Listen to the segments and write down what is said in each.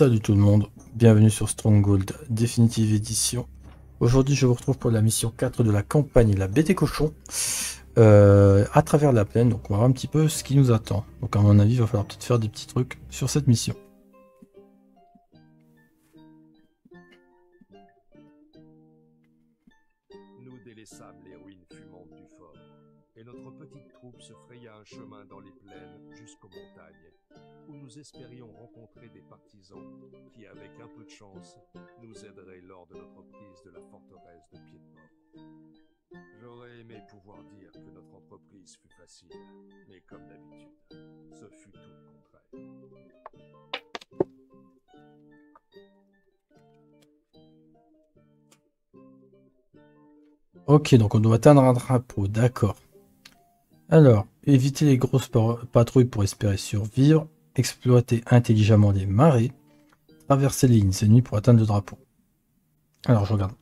Salut tout le monde, bienvenue sur Stronghold Definitive Edition. Aujourd'hui je vous retrouve pour la mission 4 de la campagne La Bête et Cochon euh, à travers la plaine, donc on va voir un petit peu ce qui nous attend. Donc à mon avis il va falloir peut-être faire des petits trucs sur cette mission. Nous délaissâmes les fumantes du fort, et notre petite troupe se fraya un chemin dans les plaines jusqu'aux montagnes, où nous espérions rencontrer des partisans qui, avec un peu de chance, nous aideraient lors de notre prise de la forteresse de Piedmort. J'aurais aimé pouvoir dire que notre entreprise fut facile, mais comme d'habitude, ce fut tout le contraire. Ok, donc on doit atteindre un drapeau, d'accord. Alors, éviter les grosses pa- patrouilles pour espérer survivre, exploiter intelligemment les marées, traverser les lignes ennemies pour atteindre le drapeau. Alors, je regarde.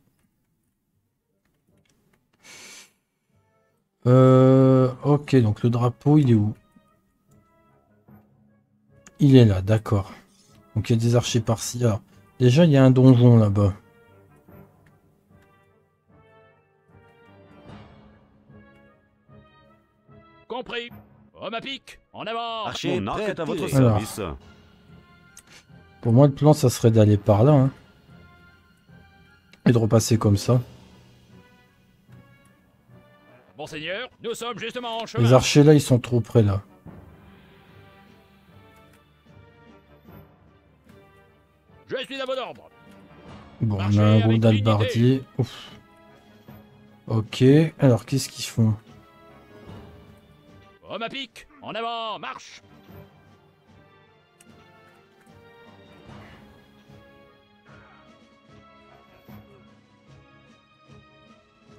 Euh, ok, donc le drapeau, il est où? Il est là, d'accord. Donc il y a des archers par-ci. Alors, déjà, il y a un donjon là-bas. Compris. Homme à pic, en avant Archer, Mon arc est à votre tirer. Alors. service. Pour moi, le plan, ça serait d'aller par là. hein. Et de repasser comme ça. Monseigneur, nous sommes justement en chemin. Les archers là, ils sont trop près là. Je suis à vos ordres. Bon, on Marchez a un groupe d'albardiers. Ouf. Ok, alors qu'est-ce qu'ils font? Homme à pic, en avant, marche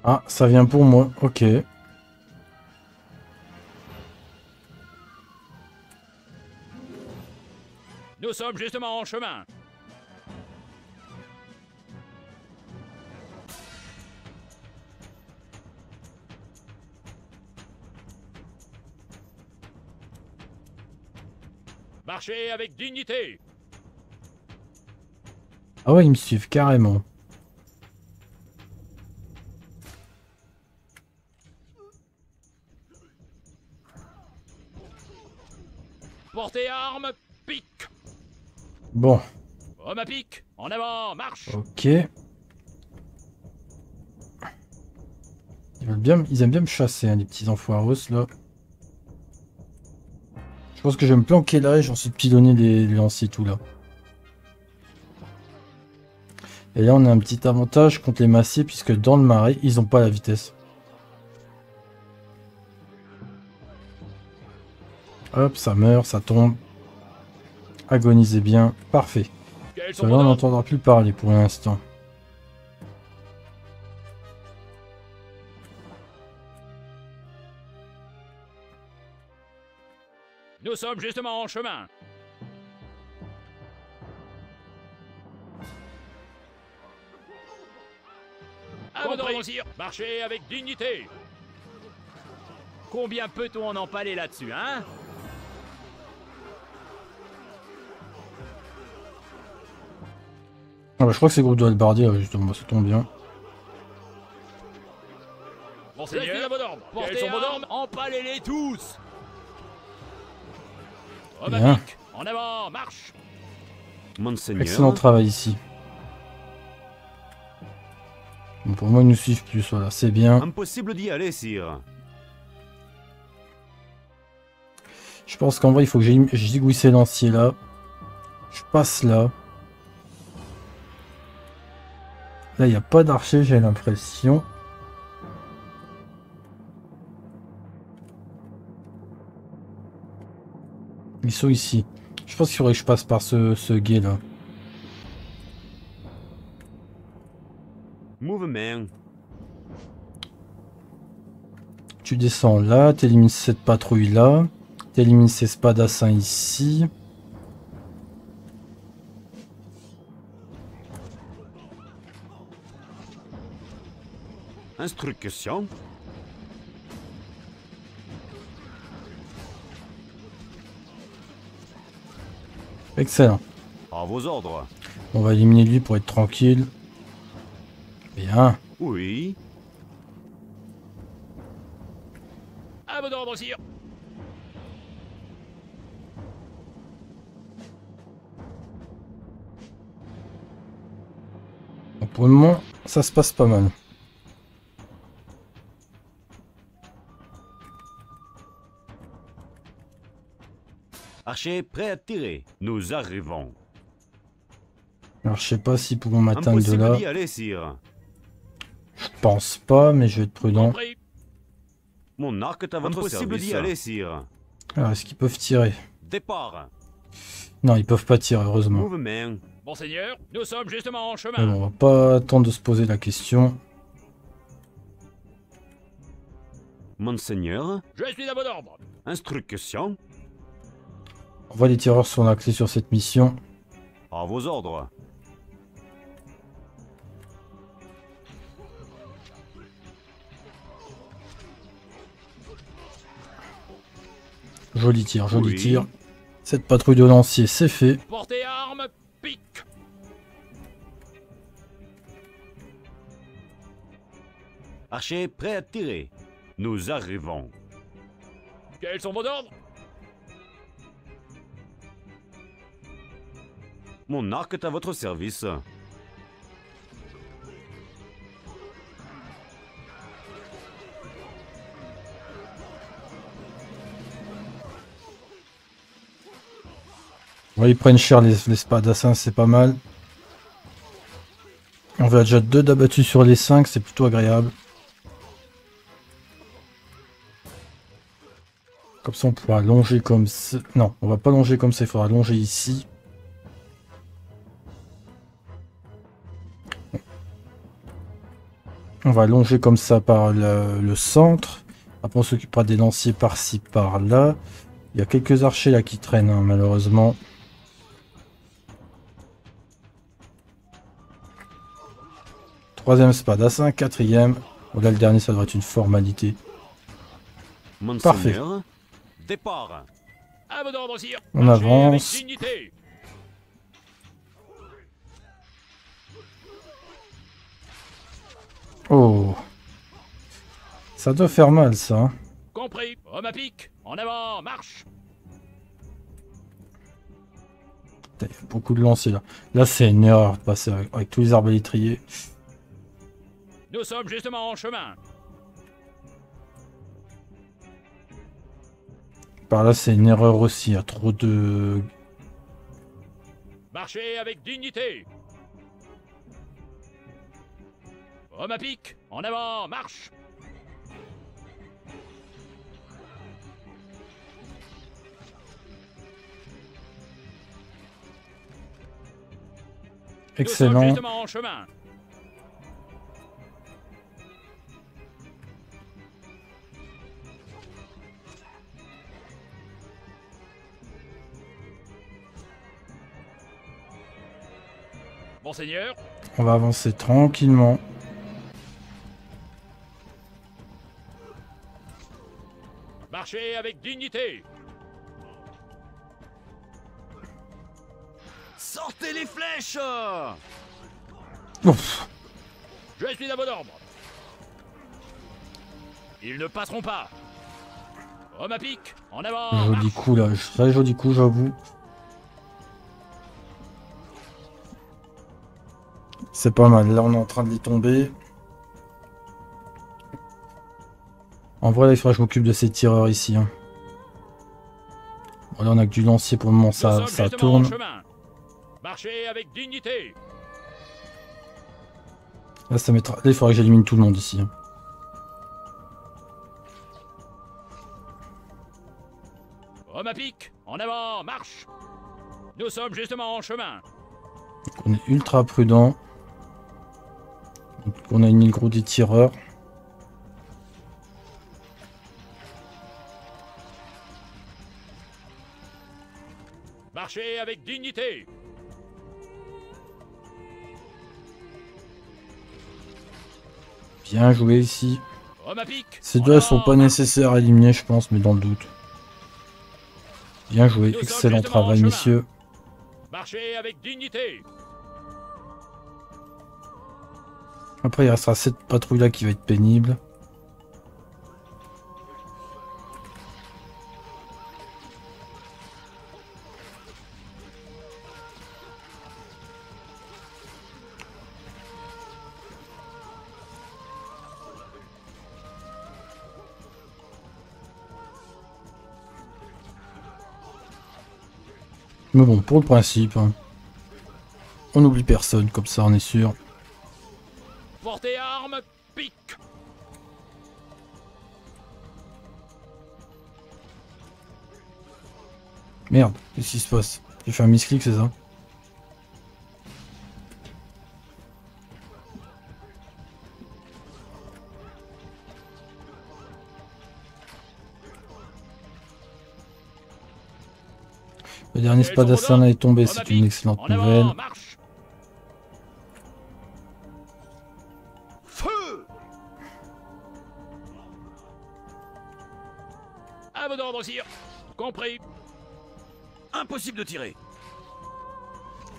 Ah, ça vient pour moi. Ok. Nous sommes justement en chemin. Marchez avec dignité. Ah ouais, ils me suivent carrément. Portez arme, pic. Bon, Homme à pic, en avant, marche. ok. Ils, veulent bien, ils aiment bien me chasser, hein, les petits enfoireux là. Je pense que je vais me planquer là et j'en suis pilonner les, les lanciers tout là. Et là on a un petit avantage contre les massiers puisque dans le marais ils ont pas la vitesse. Hop, ça meurt, ça tombe. Agonisez bien, parfait. Vos on n'entendra plus parler pour l'instant. Nous sommes justement en chemin. À. Marchez avec dignité. Combien peut-on en empaler là-dessus, hein? Ah bah, je crois que c'est le groupe de Albardier justement, ça tombe bien. Monseigneur, Portez sont vos ordres empalez-les tous Bien. pic, en avant, marche. Monseigneur. Excellent travail ici. Bon, pour moi ils nous suivent plus, voilà, c'est bien. Impossible d'y aller, sire. Je pense qu'en vrai il faut que j'ai j'aiguille ces lanciers là. Je passe là. Là il n'y a pas d'archer j'ai l'impression. Ils sont ici. Je pense qu'il faudrait que je passe par ce, ce guet là. Tu descends là, t'élimines cette patrouille là, t'élimines ces spadassins ici. Instruction. Excellent. À vos ordres. On va éliminer lui pour être tranquille. Bien. Oui. À vos ordres, sire. Pour le moment, ça se passe pas mal. Archer prêt à tirer. Nous arrivons. Alors je sais pas s'ils pourront m'atteindre de là. d'y aller, sire. Je pense pas, mais je vais être prudent. Mon arc est à votre Impossible service. d'y aller, sire. Alors est-ce qu'ils peuvent tirer? Départ. Non, ils peuvent pas tirer, heureusement. Mouvement. Monseigneur, nous sommes justement en chemin. bon, on va pas attendre de se poser la question. Monseigneur. Je suis à vos ordres. Instruction. On voit les tireurs sont axés sur cette mission. À vos ordres. Joli tir, joli Oui. tir. Cette patrouille de lanciers, c'est fait. Portez arme, pique. Archer prêt à tirer. Nous arrivons. Quels sont vos ordres? Mon arc est à votre service. Ils prennent cher les, les spadassins, c'est pas mal. On va déjà deux d'abattus sur les 5, c'est plutôt agréable. Comme ça on pourra longer comme ça. Non, on va pas longer comme ça, il faudra longer ici. On va longer comme ça par le, le centre. Après on s'occupera des lanciers par-ci, par-là. Il y a quelques archers là qui traînent, hein, malheureusement. Troisième spadassin, quatrième. Voilà, le dernier, ça devrait être une formalité. Sire. On avance. Oh Ça doit faire mal, ça. hein. Compris. Homme à pique. En avant, marche. Il y a beaucoup de lancers, là. Là, c'est une erreur de passer avec, avec tous les arbalétriers. Nous sommes justement en chemin. Par là, c'est une erreur aussi. Il y a trop de... Marchez avec dignité. Homme à pique. En avant, marche. Excellent. justement en chemin. Monseigneur, On va avancer tranquillement. Marchez avec dignité. Sortez les flèches Ouf. Je suis à vos ordres. Ils ne passeront pas. Homme à pique, en avant. Joli marche. coup, là. Très joli coup, j'avoue. C'est pas mal. Là, on est en train de les tomber. En vrai, là, il faudrait que je m'occupe de ces tireurs ici. hein. Bon, là, on a que du lancier pour le moment, ça, ça tourne. Marchez avec dignité. Là, ça mettra... là, il faudrait que j'élimine tout le monde ici. hein. Homme à pique, en avant, marche. Nous sommes justement en chemin. Donc, on est ultra prudent. Donc, on a une ligne gros des tireurs. Marchez avec dignité. Bien joué ici. Pique. Ces deux sont pas nécessaires à éliminer, je pense, mais dans le doute. Bien joué, excellent travail, messieurs. Marchez avec dignité Après, il restera cette patrouille là qui va être pénible. Mais bon, pour le principe, hein, on n'oublie personne, comme ça on est sûr. Portez arme, pique. Merde, qu'est-ce qui se passe? J'ai fait un misclick, c'est ça? Le dernier spadassin est tombé, c'est une excellente En nouvelle. À vos ordres, sire Compris Impossible de tirer.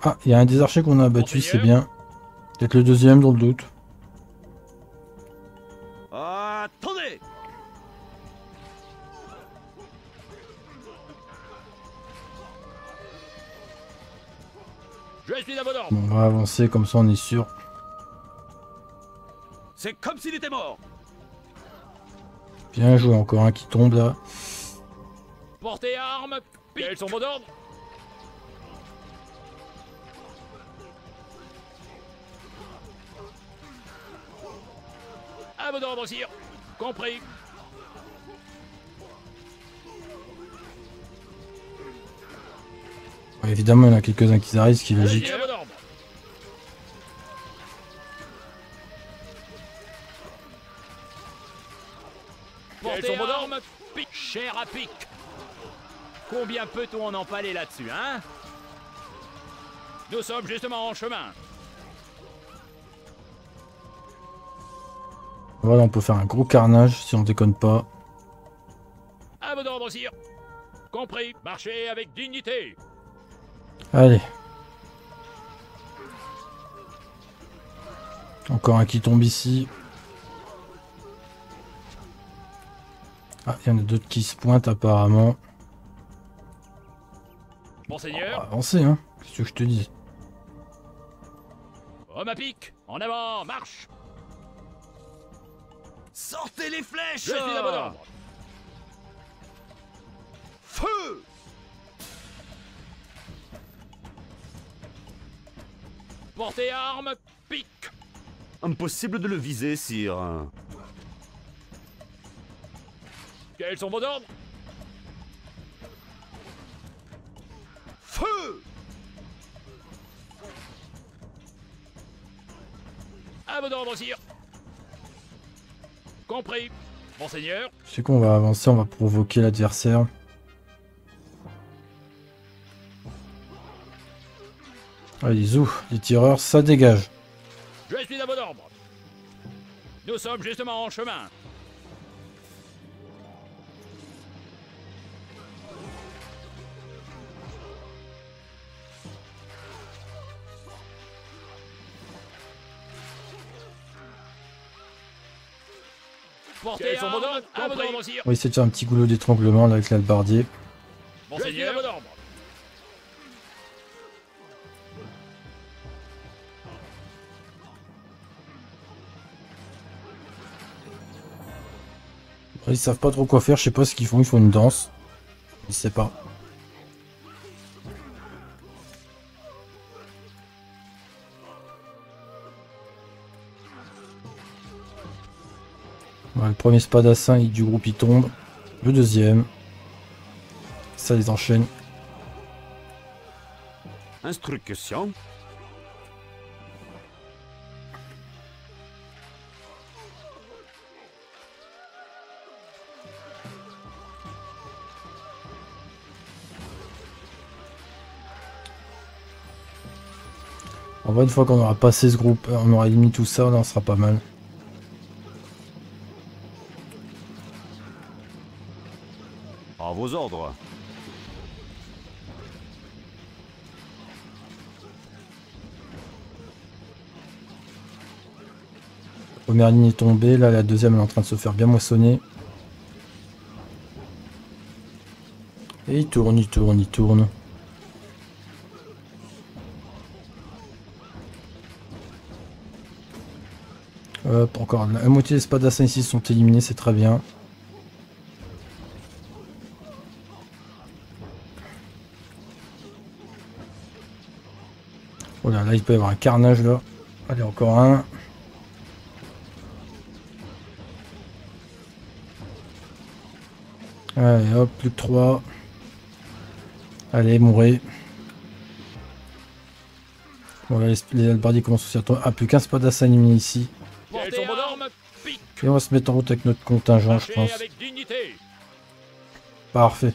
Ah, il y a un des archers qu'on a abattu, c'est bien. Peut-être le deuxième dans le doute. Attendez on va avancer, comme ça on est sûr. C'est comme s'il était mort. Bien joué, encore un qui tombe là. Portez arme, pique Quels sont vos ordres. À vos ordres, sire. Compris évidemment, il y en a quelques-uns qui arrivent, ce qui est logique. Pique Cher à pique. Combien peut-on en empaler là-dessus, hein? Nous sommes justement en chemin. Voilà, on peut faire un gros carnage si on déconne pas. À vos ordres, sire. Compris. Marchez avec dignité Allez. Encore un qui tombe ici. Ah, il y en a d'autres qui se pointent apparemment. On Monseigneur va avancer, hein. Qu'est-ce que je te dis? Homme à pique En avant Marche Sortez les flèches Je suis à vos ordres Feu Portez arme, pique. Impossible de le viser, sire. Quels sont vos ordres? Feu! À vos ordres, sire. Compris Monseigneur. Je sais qu'on va avancer, on va provoquer l'adversaire. Allez, zou, les tireurs, ça dégage. Je suis à vos ordres Nous sommes justement en chemin On va essayer de faire un petit goulot d'étranglement là avec l'albardier. Ils savent pas trop quoi faire, je sais pas ce qu'ils font, ils font une danse. Je sais pas. Le premier spadassin du groupe il tombe. Le deuxième. Ça les enchaîne. Instruction. En vrai, une fois qu'on aura passé ce groupe, euh, on aura éliminé tout ça, là, on sera pas mal. À vos ordres. Première ligne est tombée, là la deuxième elle est en train de se faire bien moissonner. Et il tourne, il tourne, il tourne. Encore la moitié des spadassin ici sont éliminés, c'est très bien. Voilà, là il peut y avoir un carnage là. Allez, encore un. Allez, hop, plus que 3. Allez, mourrez. Voilà, les, les albardiers commencent aussi à. Ah, plus qu'un spadassin éliminé ici. Portez arme, pique. Et on va se mettre en route avec notre contingent, je pense. avec dignité. Parfait.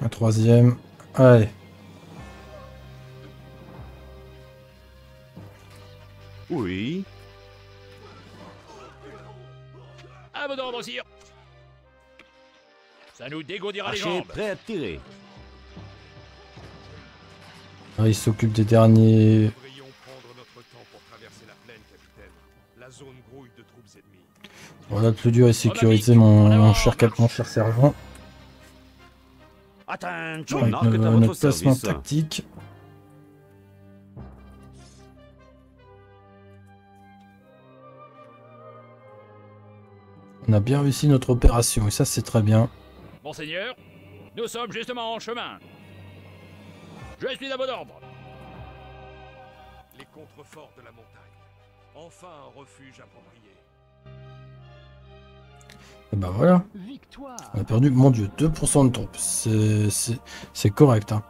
Un troisième. Allez. Oui. À vos ordres, sire. Ça nous dégourdira les jambes. prêt à tirer. Grouille de troupes ennemies. Voilà, le plus dur est sécuriser mon, mon cher cap, mon cher sergent. Avec notre placement service. tactique. On a bien réussi notre opération et ça c'est très bien. Monseigneur, nous sommes justement en chemin. Je suis à vos ordres. Les contreforts de la montagne. Enfin un refuge approprié. Et bah voilà, Victoire. on a perdu, mon dieu, 2% de troupes. C'est- C'est c'est correct. hein.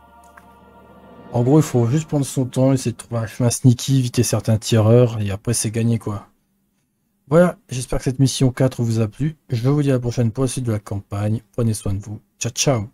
En gros, il faut juste prendre son temps, essayer de trouver un chemin sneaky, éviter certains tireurs et après c'est gagné quoi. Voilà, j'espère que cette mission 4 vous a plu. Je vous dis à la prochaine pour la suite de la campagne. Prenez soin de vous. Ciao ciao